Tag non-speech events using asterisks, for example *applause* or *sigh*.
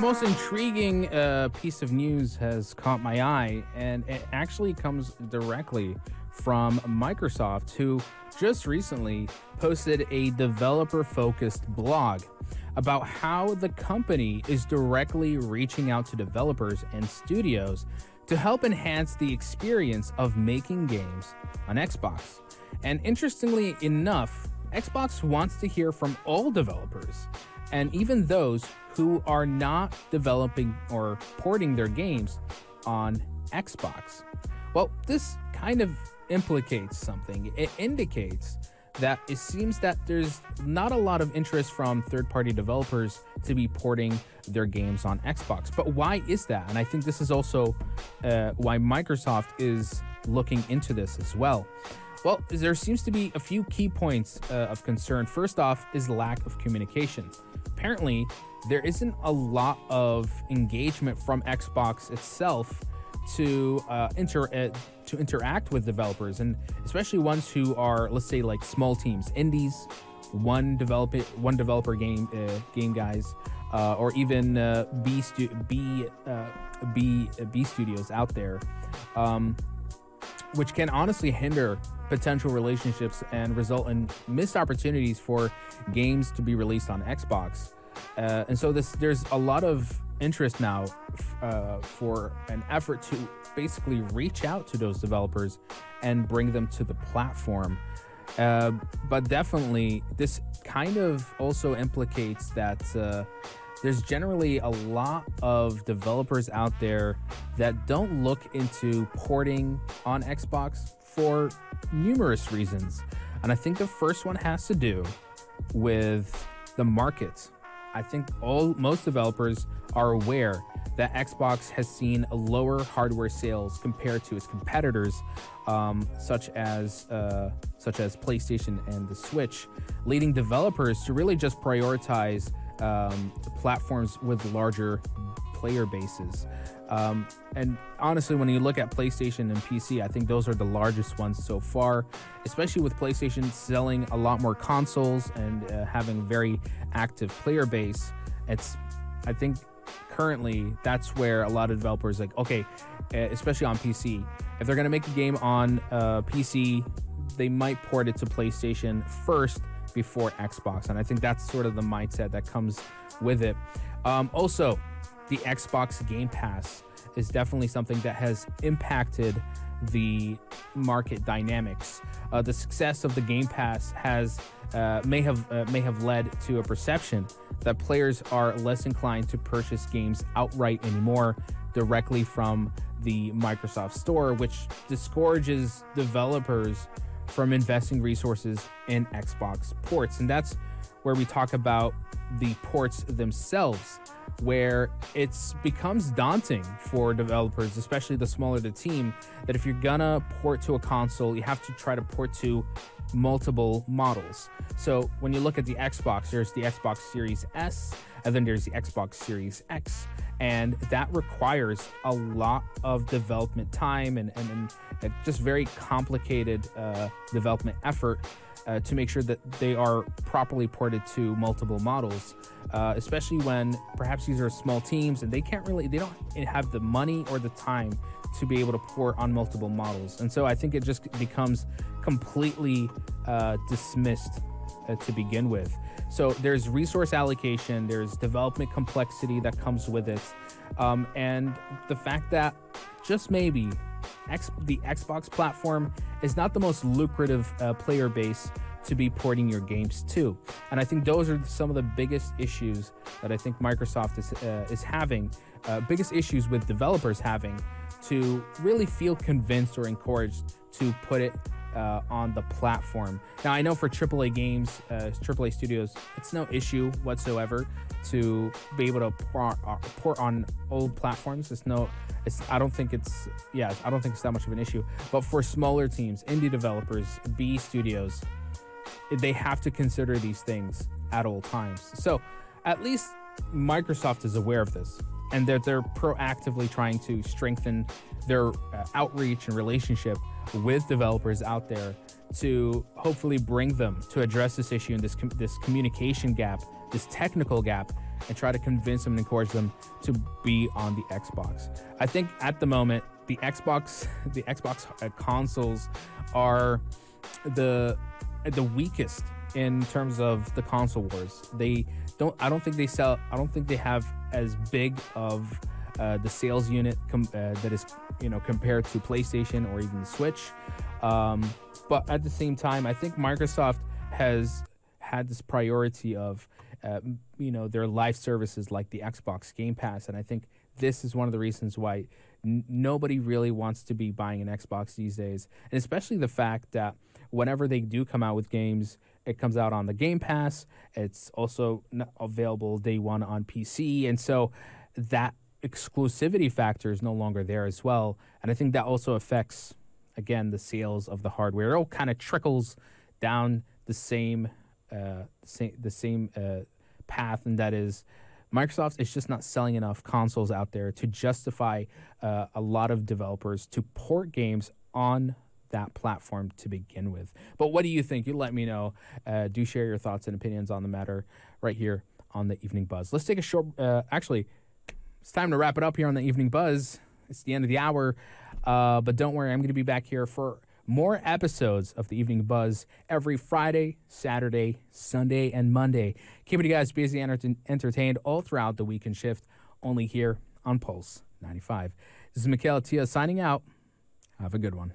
The most intriguing uh, piece of news has caught my eye, and it actually comes directly from Microsoft, who just recently posted a developer focused blog about how the company is directly reaching out to developers and studios to help enhance the experience of making games on Xbox. And interestingly enough, Xbox wants to hear from all developers and even those who are not developing or porting their games on Xbox. Well, this kind of implicates something. It indicates that it seems that there's not a lot of interest from third party developers to be porting their games on Xbox. But why is that? And I think this is also uh, why Microsoft is looking into this as well. Well, there seems to be a few key points uh, of concern. First off, is lack of communication. Apparently, there isn't a lot of engagement from Xbox itself to uh, inter uh, to interact with developers, and especially ones who are, let's say, like small teams, indies, one developer one developer game uh, game guys, uh, or even uh, B stu- B B B studios out there, um, which can honestly hinder potential relationships and result in missed opportunities for games to be released on Xbox. Uh, and so this there's a lot of interest now uh, for an effort to basically reach out to those developers and bring them to the platform. Uh, but definitely, this kind of also implicates that uh, there's generally a lot of developers out there that don't look into porting on Xbox for numerous reasons. And I think the first one has to do with the market. I think all most developers are aware that Xbox has seen lower hardware sales compared to its competitors, um, such as uh, such as PlayStation and the Switch, leading developers to really just prioritize um, platforms with larger player bases. Um, and honestly, when you look at PlayStation and PC, I think those are the largest ones so far, especially with PlayStation selling a lot more consoles and uh, having very active player base. It's, I think, currently that's where a lot of developers like, okay, uh, especially on PC, if they're gonna make a game on uh, PC, they might port it to PlayStation first before Xbox, and I think that's sort of the mindset that comes with it. Um, also, the Xbox Game Pass is definitely something that has impacted the market dynamics. Uh, the success of the Game Pass has uh, may have uh, may have led to a perception that players are less inclined to purchase games outright anymore directly from the Microsoft Store, which discourages developers from investing resources in Xbox ports. And that's where we talk about the ports themselves where it becomes daunting for developers, especially the smaller the team, that if you're gonna port to a console, you have to try to port to multiple models. So when you look at the Xbox, there's the Xbox Series S, and then there's the Xbox Series X. And that requires a lot of development time and, and, and just very complicated uh, development effort uh, to make sure that they are properly ported to multiple models, uh, especially when perhaps these are small teams and they can't really, they don't have the money or the time to be able to port on multiple models. And so I think it just becomes completely uh, dismissed uh, to begin with. So there's resource allocation, there's development complexity that comes with it, um, and the fact that just maybe X, the Xbox platform is not the most lucrative uh, player base to be porting your games to. And I think those are some of the biggest issues that I think Microsoft is uh, is having, uh, biggest issues with developers having to really feel convinced or encouraged to put it uh, on the platform. Now, I know for AAA games, uh, AAA studios, it's no issue whatsoever to be able to port, uh, port on old platforms. It's no, it's I don't think it's yeah, I don't think it's that much of an issue. But for smaller teams, indie developers, B studios, they have to consider these things at all times. So, at least Microsoft is aware of this and that they're, proactively trying to strengthen their uh, outreach and relationship with developers out there to hopefully bring them to address this issue and this com- this communication gap, this technical gap, and try to convince them and encourage them to be on the Xbox. I think at the moment the Xbox *laughs* the Xbox uh, consoles are the the weakest in terms of the console wars. They don't. I don't think they sell. I don't think they have as big of uh, the sales unit com- uh, that is you know compared to PlayStation or even Switch. Um, but at the same time, I think Microsoft has had this priority of uh, you know their live services like the Xbox Game Pass, and I think this is one of the reasons why n- nobody really wants to be buying an Xbox these days, and especially the fact that whenever they do come out with games, it comes out on the Game Pass. It's also available day one on PC, and so that exclusivity factor is no longer there as well. And I think that also affects, again, the sales of the hardware. It all kind of trickles down the same, uh, the same uh, path, and that is. Microsoft is just not selling enough consoles out there to justify uh, a lot of developers to port games on that platform to begin with. But what do you think? You let me know. Uh, do share your thoughts and opinions on the matter right here on the Evening Buzz. Let's take a short. Uh, actually, it's time to wrap it up here on the Evening Buzz. It's the end of the hour, uh, but don't worry, I'm going to be back here for more episodes of the Evening Buzz every Friday, Saturday, Sunday, and Monday. Keeping you guys busy and entertained all throughout the weekend shift, only here on Pulse 95. This is Michael Tia signing out. Have a good one.